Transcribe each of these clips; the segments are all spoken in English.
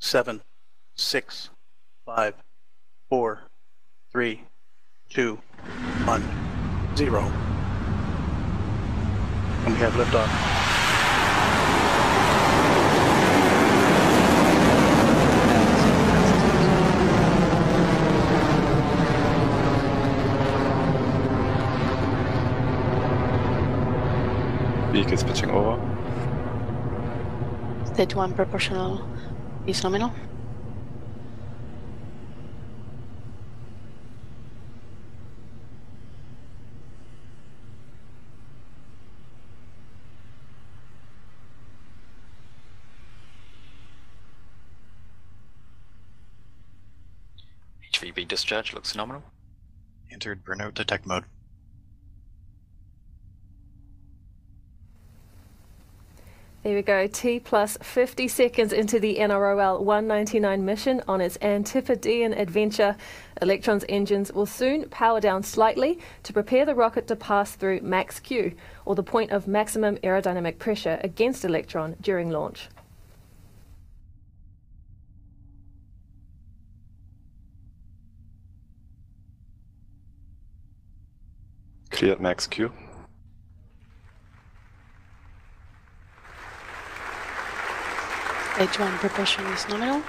seven, six, five, four, three, two, one, zero. And we have liftoff. Vehicle pitching over. Stage 1 propulsion is nominal. HVB discharge looks nominal. Entered burnout detect mode. There we go. T plus 50 seconds into the NROL 199 mission on its Antipodean adventure. Electron's engines will soon power down slightly to prepare the rocket to pass through max Q, or the point of maximum aerodynamic pressure against Electron during launch. Cleared max Q. Stage 1 propulsion is nominal.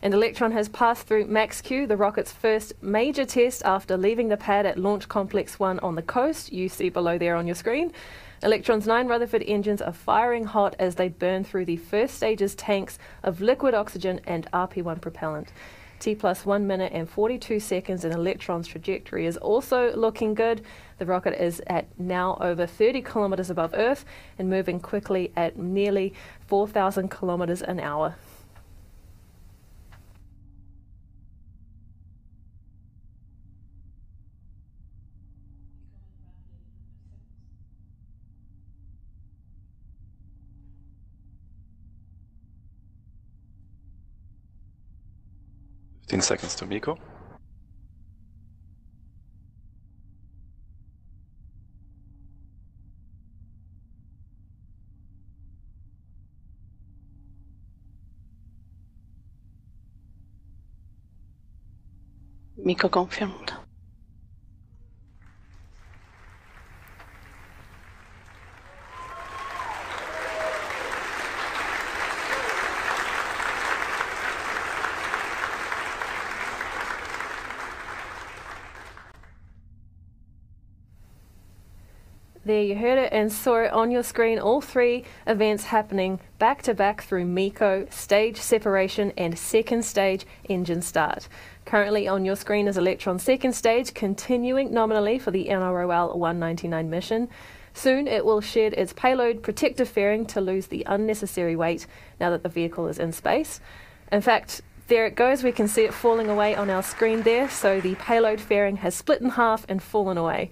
And Electron has passed through Max Q, the rocket's first major test after leaving the pad at Launch Complex 1 on the coast. You see below there on your screen. Electron's nine Rutherford engines are firing hot as they burn through the first stage's tanks of liquid oxygen and RP1 propellant. T plus 1 minute and 42 seconds, and Electron's trajectory is also looking good. The rocket is at now over 30 kilometers above Earth and moving quickly at nearly 4,000 kilometers an hour. Fifteen seconds to MECO. MECO confirmed. There you heard it and saw it on your screen. All three events happening back to back through MECO, stage separation and second stage engine start. Currently on your screen is Electron second stage, continuing nominally for the NROL 199 mission. Soon it will shed its payload protective fairing to lose the unnecessary weight now that the vehicle is in space. In fact, there it goes. We can see it falling away on our screen there. So the payload fairing has split in half and fallen away.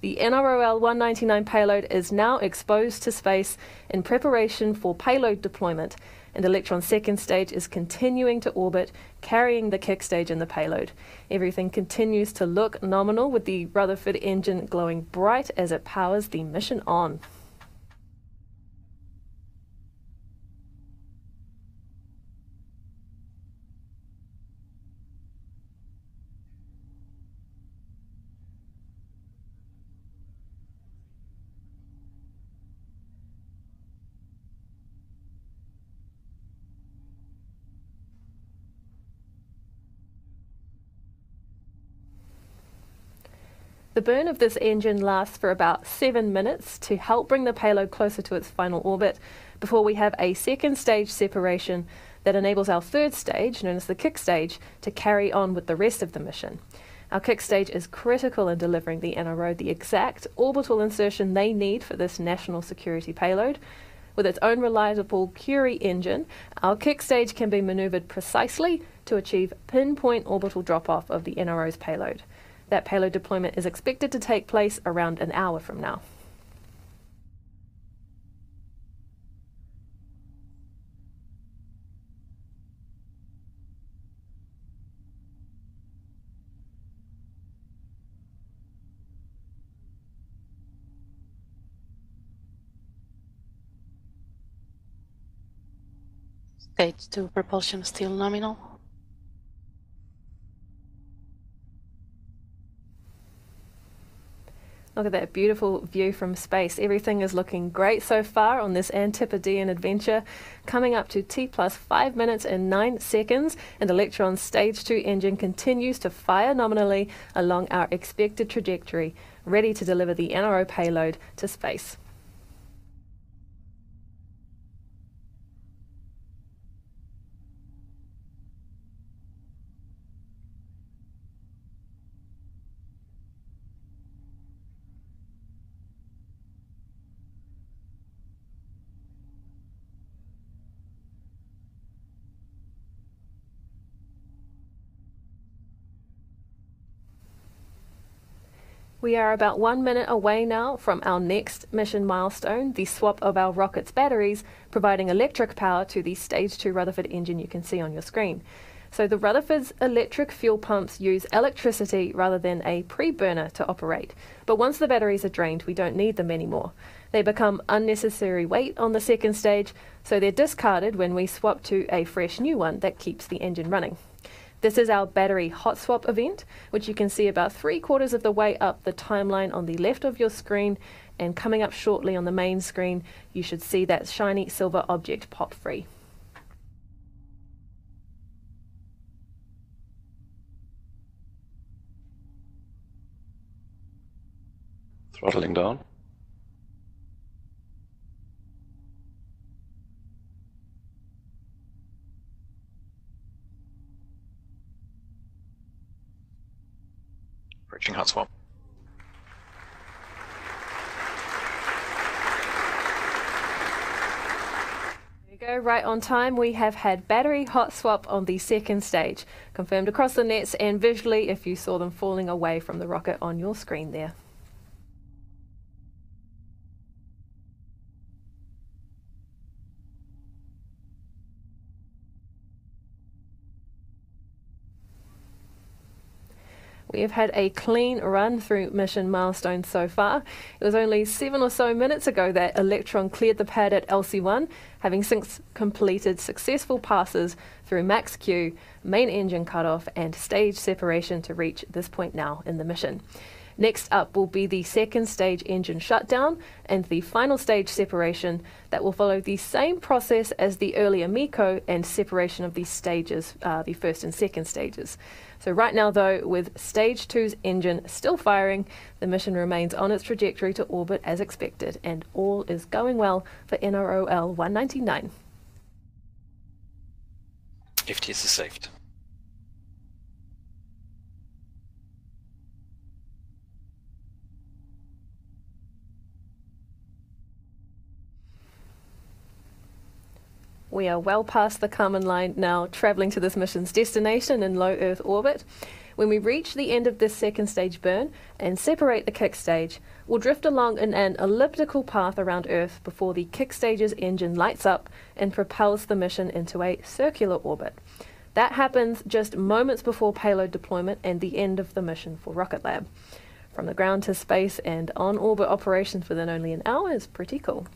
The NROL 199 payload is now exposed to space in preparation for payload deployment, and Electron's second stage is continuing to orbit, carrying the kick stage and the payload. Everything continues to look nominal with the Rutherford engine glowing bright as it powers the mission on. The burn of this engine lasts for about seven minutes to help bring the payload closer to its final orbit before we have a second stage separation that enables our third stage, known as the kick stage, to carry on with the rest of the mission. Our kick stage is critical in delivering the NRO the exact orbital insertion they need for this national security payload. With its own reliable Curie engine, our kick stage can be maneuvered precisely to achieve pinpoint orbital drop off of the NRO's payload. That payload deployment is expected to take place around an hour from now. Stage 2 propulsion still nominal. Look at that beautiful view from space. Everything is looking great so far on this Antipodean adventure. Coming up to T plus 5 minutes and 9 seconds, and Electron's Stage 2 engine continues to fire nominally along our expected trajectory, ready to deliver the NRO payload to space. We are about one minute away now from our next mission milestone, the swap of our rocket's batteries, providing electric power to the Stage 2 Rutherford engine you can see on your screen. So the Rutherford's electric fuel pumps use electricity rather than a pre-burner to operate. But once the batteries are drained, we don't need them anymore. They become unnecessary weight on the second stage, so they're discarded when we swap to a fresh new one that keeps the engine running. This is our battery hot swap event, which you can see about three quarters of the way up the timeline on the left of your screen. And coming up shortly on the main screen, you should see that shiny silver object pop free. Throttling down. Approaching hot swap. There you go, right on time. We have had battery hot swap on the second stage, confirmed across the nets and visually if you saw them falling away from the rocket on your screen there. We have had a clean run through mission milestones so far. It was only seven or so minutes ago that Electron cleared the pad at LC1, having since completed successful passes through max Q, main engine cutoff, and stage separation to reach this point now in the mission. Next up will be the second stage engine shutdown and the final stage separation that will follow the same process as the earlier MECO and separation of these stages, uh, the first and second stages. So right now though, with stage two's engine still firing, the mission remains on its trajectory to orbit as expected and all is going well for NROL 199. FTS is safed. We are well past the Kármán line now, travelling to this mission's destination in low Earth orbit. When we reach the end of this second stage burn and separate the kick stage, we'll drift along in an elliptical path around Earth before the kick stage's engine lights up and propels the mission into a circular orbit. That happens just moments before payload deployment and the end of the mission for Rocket Lab. From the ground to space and on orbit operations within only an hour is pretty cool.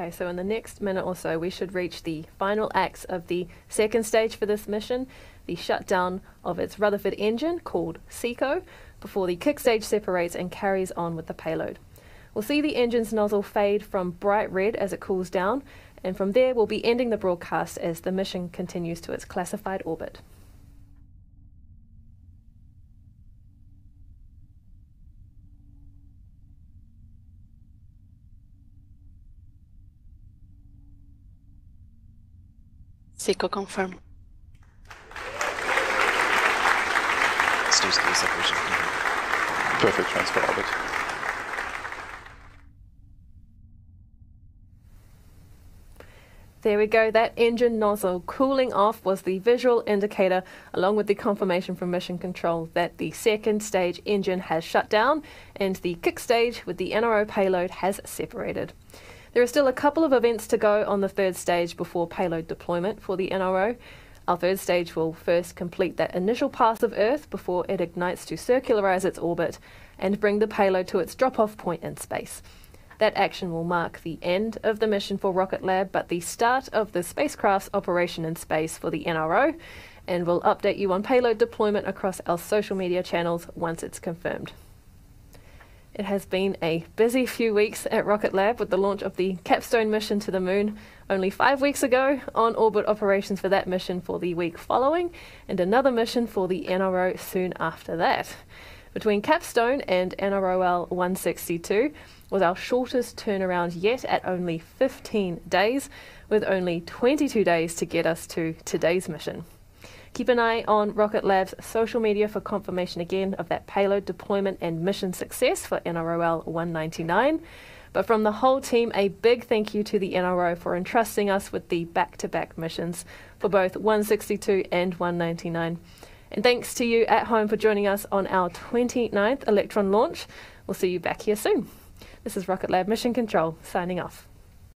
Okay, so in the next minute or so, we should reach the final acts of the second stage for this mission, the shutdown of its Rutherford engine called SECO, before the kick stage separates and carries on with the payload. We'll see the engine's nozzle fade from bright red as it cools down, and from there we'll be ending the broadcast as the mission continues to its classified orbit. SECO confirmed. Stage 3 separation. Perfect transfer orbit. There we go, that engine nozzle cooling off was the visual indicator, along with the confirmation from Mission Control that the second stage engine has shut down and the kick stage with the NRO payload has separated. There are still a couple of events to go on the third stage before payload deployment for the NRO. Our third stage will first complete that initial pass of Earth before it ignites to circularize its orbit and bring the payload to its drop off point in space. That action will mark the end of the mission for Rocket Lab, but the start of the spacecraft's operation in space for the NRO, and we'll update you on payload deployment across our social media channels once it's confirmed. It has been a busy few weeks at Rocket Lab with the launch of the Capstone mission to the moon only five weeks ago, on orbit operations for that mission for the week following, and another mission for the NRO soon after that. Between Capstone and NROL 162 was our shortest turnaround yet at only 15 days, with only 22 days to get us to today's mission. Keep an eye on Rocket Lab's social media for confirmation again of that payload deployment and mission success for NROL 199. But from the whole team, a big thank you to the NRO for entrusting us with the back to back missions for both 162 and 199. And thanks to you at home for joining us on our 29th Electron launch. We'll see you back here soon. This is Rocket Lab Mission Control signing off.